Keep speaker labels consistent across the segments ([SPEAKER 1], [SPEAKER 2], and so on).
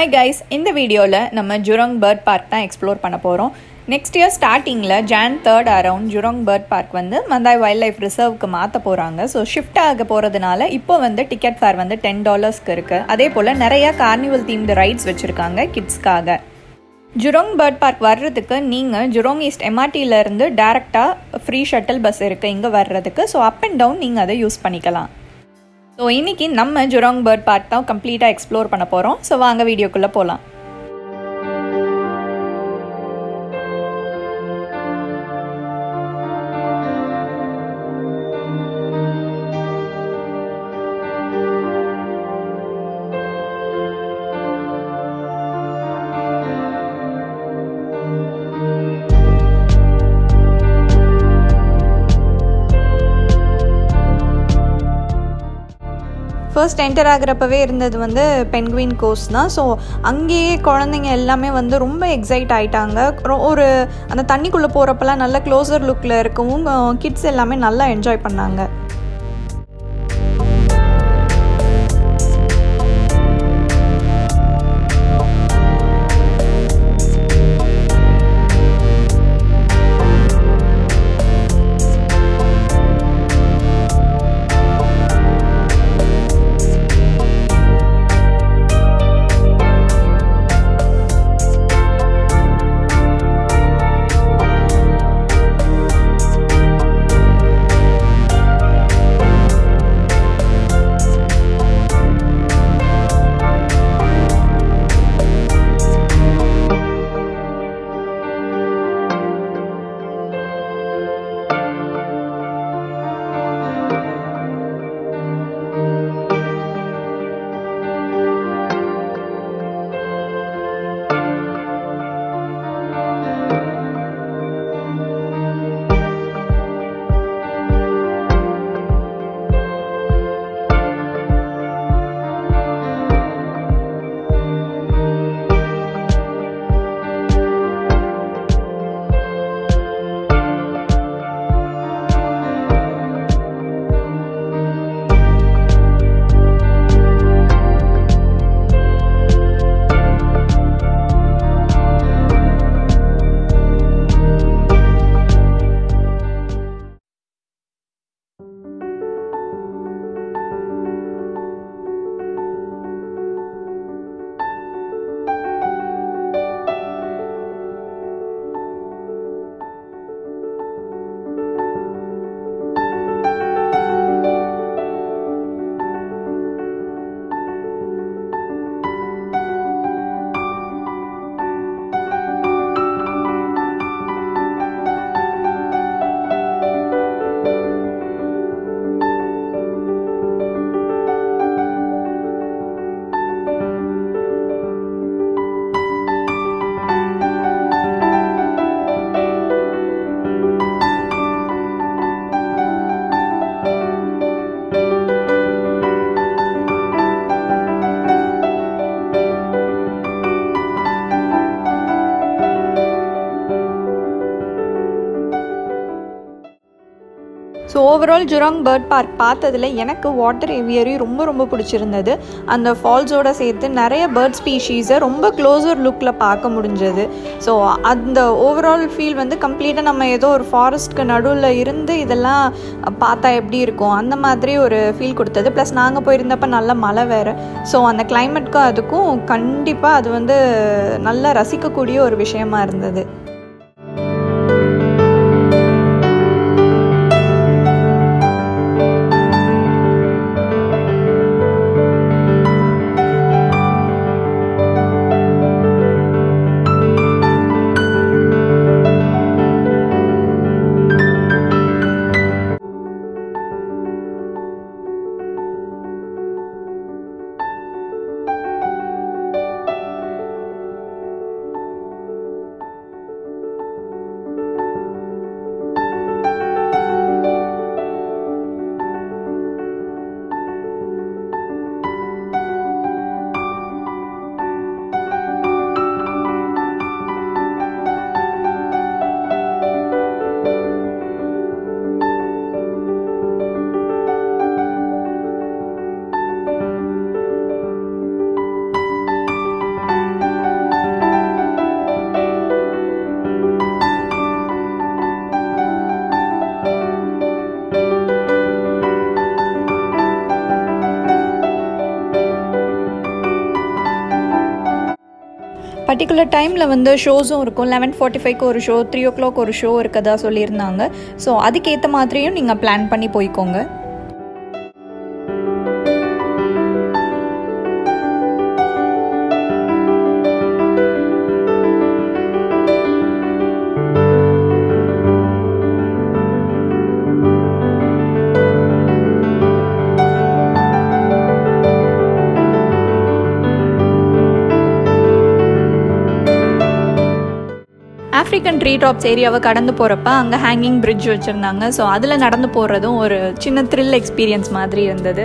[SPEAKER 1] Hi guys இந்த வீடியோவில் நம்ம ஜுரங் பேர்ட் பார்க் தான் எக்ஸ்ப்ளோர் பண்ண போகிறோம் நெக்ஸ்ட் இயர் ஸ்டார்டிங்கில் Jan third around Jurong bird park வந்து மந்தாய் வைல்ட் லைஃப் ரிசர்வ்க்கு மாற்ற போகிறாங்க ஸோ ஷிஃப்ட் ஆக போகிறதுனால இப்போ வந்து டிக்கெட் ஃபேர் வந்து டென் டாலர்ஸ்க்கு இருக்குது அதே போல் நிறையா கார்னிவல் தீம்டு ரைட்ஸ் வச்சுருக்காங்க கிட்ஸ்க்காக ஜுரோங் பேர்ட் பார்க் வர்றதுக்கு நீங்கள் ஜுரோங் ஈஸ்ட் எம்ஆர்டியிலேருந்து டேரெக்டாக ஃப்ரீ ஷட்டில் பஸ் இருக்குது இங்கே வர்றதுக்கு. ஸோ அப் அண்ட் டவுன் நீங்கள் அதை யூஸ் பண்ணிக்கலாம். ஸோ இன்றைக்கி நம்ம ஜுராங் பேர்ட் பார்க் தான் கம்ப்ளீட்டாக எக்ஸ்ப்ளோர் பண்ண போகிறோம் ஸோ வாங்க வீடியோக்குள்ளே போகலாம் ஃபர்ஸ்ட் என்டர் ஆகிறப்பவே இருந்தது வந்து பென்குவின் கோர்ஸ் தான். ஸோ அங்கேயே குழந்தைங்க எல்லாமே வந்து ரொம்ப எக்ஸைட் ஆகிட்டாங்க ஒரு அந்த தண்ணிக்குள்ளே போகிறப்பெல்லாம் நல்ல க்ளோசர் லுக்கில் இருக்கவும் கிட்ஸ் எல்லாமே நல்லா என்ஜாய் பண்ணாங்க. So overall Jurong bird park பார்த்ததில் எனக்கு வாட்டர் ஏவியரி ரொம்ப ரொம்ப பிடிச்சிருந்தது. அந்த ஃபால்ஸோட சேர்த்து நிறைய பேர்ட் ஸ்பீஷீஸை ரொம்ப க்ளோஸர் லுக்கில் பார்க்க முடிஞ்சது. ஸோ அந்த ஓவரால் ஃபீல் வந்து கம்ப்ளீட்டாக நம்ம ஏதோ ஒரு ஃபாரஸ்ட்க்கு நடுவில் இருந்து இதெல்லாம் பார்த்தா எப்படி இருக்கும்? அந்த மாதிரி ஒரு ஃபீல் கொடுத்தது. ப்ளஸ் நாங்கள் போயிருந்தப்போ நல்ல மழை வேறு. ஸோ அந்த கிளைமேட்க்கும் அதுக்கும் கண்டிப்பாக அது வந்து நல்லா ரசிக்கக்கூடிய ஒரு விஷயமா இருந்தது. பர்டிகுலர் டைமில் வந்து ஷோஸும் இருக்கும். லெவன் ஃபார்ட்டி ஃபைவ்க்கு ஒரு ஷோ த்ரீ ஓ கிளாக் ஒரு ஷோ இருக்கதா சொல்லியிருந்தாங்க. ஸோ அதுக்கேற்ற மாதிரியும் நீங்கள் பிளான் பண்ணி போய்க்கோங்க. அமெரிக்கன் ட்ரீ டாப்ஸ் ஏரியாவை கடந்து போகிறப்ப அங்கே ஹேங்கிங் பிரிட்ஜ் வச்சுருந்தாங்க. ஸோ அதில் நடந்து போகிறதும் ஒரு சின்ன த்ரில் எக்ஸ்பீரியன்ஸ் மாதிரி இருந்தது.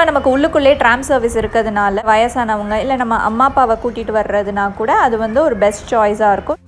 [SPEAKER 1] முக்கியமாக நமக்கு உள்ளுக்குள்ளே ட்ராம் சர்வீஸ் இருக்கிறதுனால வயசானவங்க இல்லை நம்ம அம்மா அப்பாவை கூட்டிகிட்டு வர்றதுனா கூட அது வந்து ஒரு பெஸ்ட் சாய்ஸாக இருக்கும்.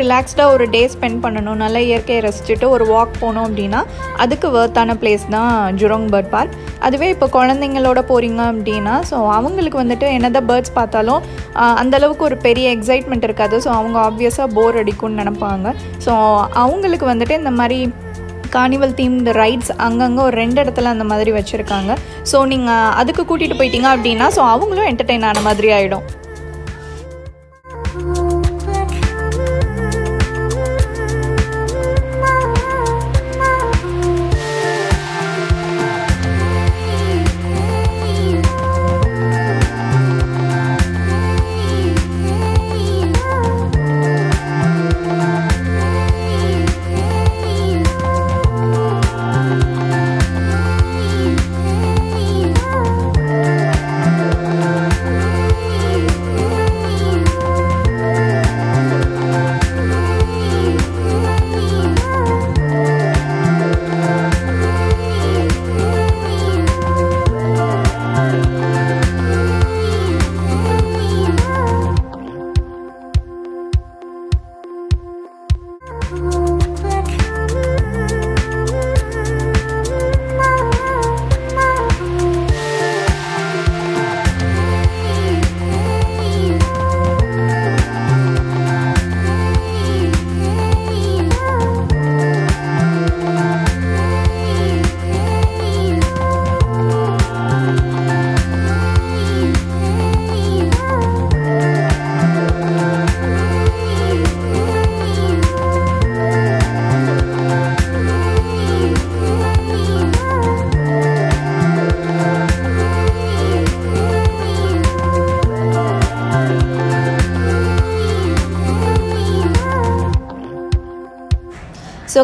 [SPEAKER 1] ரிலாக்ஸ்டாக ஒரு டே ஸ்பெண்ட் பண்ணணும். நல்லா இயற்கையை ரசிச்சுட்டு ஒரு வாக் போனோம் அப்படின்னா அதுக்கு ஒர்த்தான பிளேஸ் தான் ஜுரோங் பேர்ட் பார்க் அதுவே இப்போ குழந்தைங்களோட போகிறீங்க அப்படின்னா ஸோ அவங்களுக்கு வந்துட்டு என்னதான் பேர்ட்ஸ் பார்த்தாலும் அந்தளவுக்கு அந்த அளவுக்கு ஒரு பெரிய எக்ஸைட்மெண்ட் இருக்காது. ஸோ அவங்க ஆப்வியஸாக போர் அடிக்கும்னு நினைப்பாங்க. ஸோ அவங்களுக்கு வந்துட்டு இந்த மாதிரி கார்னிவல் தீம்டு ரைட்ஸ் அங்கங்கே ஒரு ரெண்டு இடத்துல அந்த மாதிரி வச்சுருக்காங்க. ஸோ நீங்கள் அதுக்கு கூட்டிகிட்டு போயிட்டீங்க அப்படின்னா ஸோ அவங்களும் என்டர்டெயின் ஆன மாதிரி ஆகிடும்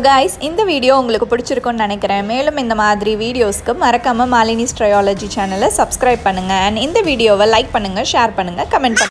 [SPEAKER 1] ஸோ கைஸ் இந்த வீடியோ உங்களுக்கு பிடிச்சிருக்கும்னு நினைக்கிறேன். மேலும் இந்த மாதிரி வீடியோஸ்க்கு மறக்காமல் மாலினி ஸ்ட்ரையாலஜி சேனலை சப்ஸ்கிரைப் பண்ணுங்கள் அண்ட் இந்த வீடியோவை லைக் பண்ணுங்கள் ஷேர் பண்ணுங்கள் கமெண்ட் பண்ணுங்கள்